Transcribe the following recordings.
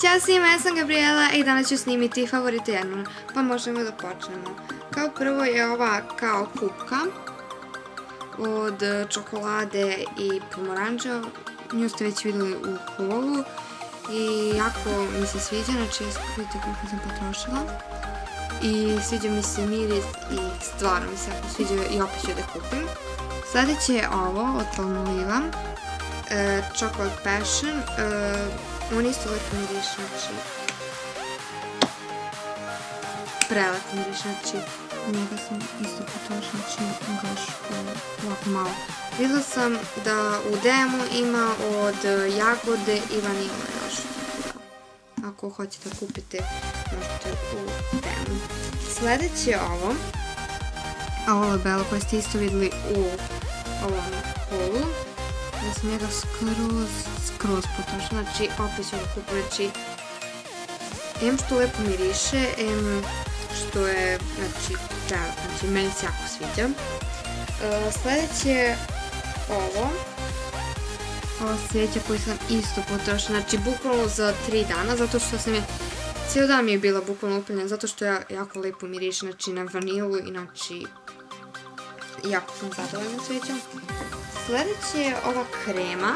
Ćao svima, ja sam Gabriela i danas ću snimiti favorite jednu, pa možemo da počnemo. Kao prvo je ova kao kupka od čokolade i pomoranđa. Nju ste već vidjeli u holu i jako mi se sviđa, znači vidite koliko sam potrošila. I sviđa mi se miris i stvarno mi se jako sviđa i opet ću da kupim. Sljedeće je ovo od Palmoliva, e, Chocolate Passion. E, on isto lepo miriš, znači... Prelepo miriš, znači... Njega sam isto potrošila, znači baš ovako malo. Vidjela sam da u demu ima od jagode i vanile još. Ako hoćete kupiti, možete u demu. Sljedeće je ovo. A ovo labelo koje ste isto vidjeli u ovom holu da sam njega skroz, skroz potrošila, znači opet ću ga znači em što lepo miriše, em što je, znači, da, znači meni se jako sviđa. Uh, sljedeće je ovo, ova svijeća koju sam isto potrošila, znači bukvalno za 3 dana, zato što sam je, cijel dan mi je bila bukvalno upaljena, zato što je jako lepo miriše, znači na vanilu i znači jako sam zadovoljna svijećom. Sljedeće je ova krema,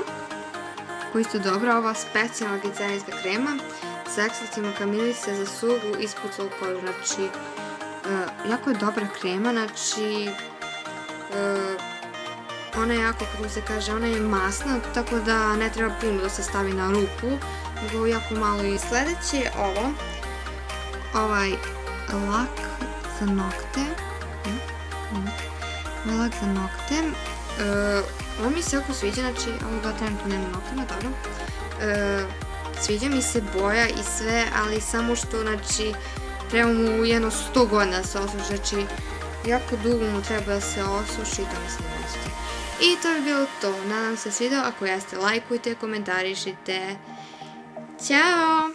koja isto dobra, ova specijalna glicerijska krema sa ekstraktima kamilice za sugu ispucalu kožu. Znači, uh, jako je dobra krema, znači, uh, ona je jako, kako se kaže, ona je masna, tako da ne treba puno da se stavi na ruku, nego jako malo i sljedeće je ovo, ovaj lak za nokte, ovaj lak za nokte, Uh, ovo mi se jako sviđa, znači ovo ga trenutno nema noktima, dobro. Uh, sviđa mi se boja i sve, ali samo što, znači, treba mu jedno 100 godina se osuši, znači, jako dugo mu treba da se osuši, to mislim da I to bi bilo to, nadam se svidio, ako jeste lajkujte, komentarišite. Ćao!